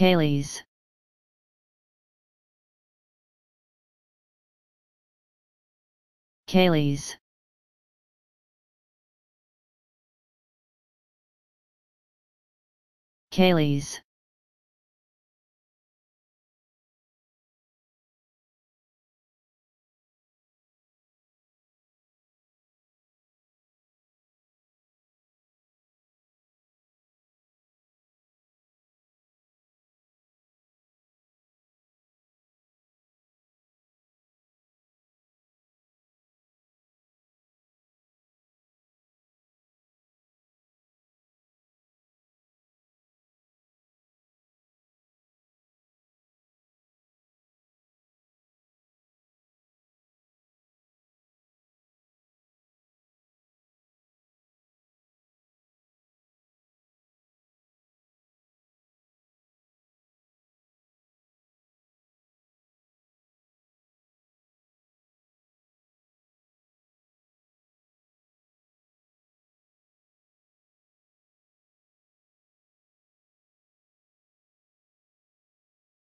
Kaylee's Kaylee's Kaylee's